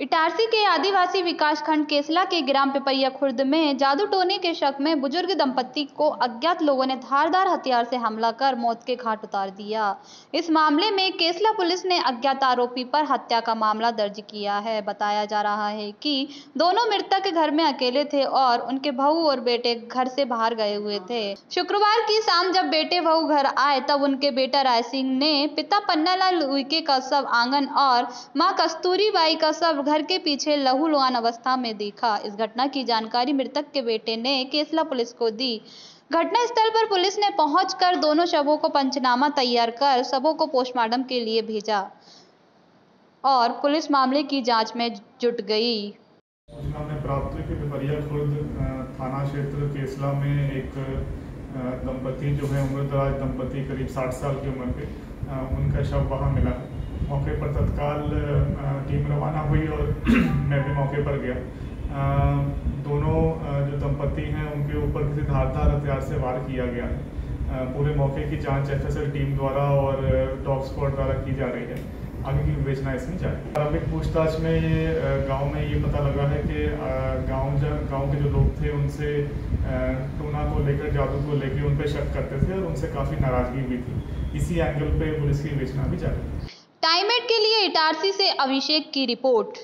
इटारसी के आदिवासी विकासखंड केसला के ग्राम पिपरिया खुर्द में जादू टोने के शक में बुज़ुर्ग दंपति को अज्ञात लोगों ने धारदार हथियार से हमला कर मौत के घाट उतार दिया। इस मामले में केसला पुलिस ने अज्ञात आरोपी पर हत्या का मामला दर्ज किया है। बताया जा रहा है कि दोनों मृतक घर में अकेले थे और उनके बहू और बेटे घर से बाहर गए हुए थे। शुक्रवार की शाम जब बेटे बहू घर आए, तब उनके बेटा राय सिंह ने पिता पन्नालाल उइके का सब आँगन और माँ कस्तूरी बाई का सब घर के पीछे लहूलुहान अवस्था में देखा। इस घटना की जानकारी मृतक के बेटे ने केसला पुलिस को दी। घटनास्थल पर पुलिस ने पहुंचकर दोनों शवों को पंचनामा तैयार कर शवों को पोस्टमार्टम के लिए भेजा और पुलिस मामले की जाँच में जुट गई। प्राप्त पिपरिया खुर्द थाना क्षेत्र केसला में एक दंपति जो है, उम्र दराज दंपति करीब 60 साल की उम्र के उनका शव वहाँ मिला। मौके पर तत्काल टीम रवाना हुई और मैं भी मौके पर गया। दोनों जो दंपति हैं, उनके ऊपर किसी धारदार हथियार से वार किया गया। है पूरे मौके की जाँच एफएसएल टीम द्वारा और डॉग स्क्वाड द्वारा की जा रही है। आगे की विवेचना इसमें जाए प्रारंभिक पूछताछ में ये गाँव में ये पता लगा है कि गाँव गाँव के जो लोग थे उनसे टूना को लेकर, जादू को लेकर उन पर शक करते थे और उनसे काफ़ी नाराज़गी भी थी। इसी एंगल पे पुलिस की विवेचना भी जारी टाइमेट के लिए इटारसी से अभिषेक की रिपोर्ट।